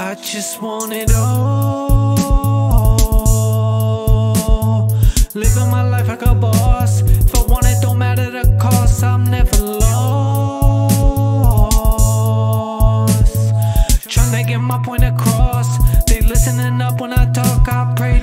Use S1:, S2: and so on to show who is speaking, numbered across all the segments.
S1: I just want it all. Living my life like a boss. If I want it, don't matter the cost. I'm never lost. Trying to get my point across. They listening up when I talk. I pray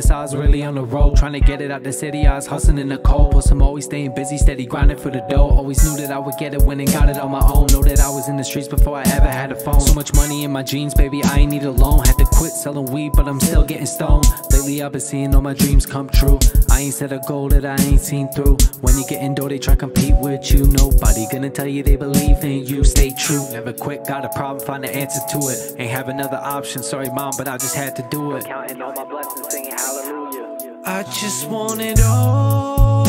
S2: Witness, I was really on the road. Trying to get it out the city, I was hustling in the cold. Plus, I'm always staying busy, steady grinding for the dough. Always knew that I would get it when I got it on my own. Know that I was in the streets before I ever had a phone. So much money in my jeans, baby, I ain't need a loan. Had to quit selling weed, but I'm still getting stoned. Lately, I've been seeing all my dreams come true. I ain't set a goal that I ain't seen through. When you get indoor, they try compete with you. Nobody gonna tell you they believe in you. Stay true, never quit. Got a problem, find the answer to it. Ain't have another option, sorry, mom, but I just had to do it. Counting all my blessings, singing hallelujah.
S1: I just want it all.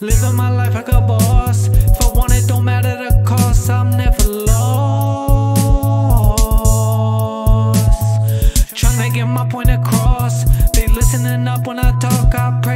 S1: Living my life like a boss. If I want it, don't matter the cost. I'm never lost. Trying to get my point across. They listening up when I talk. I.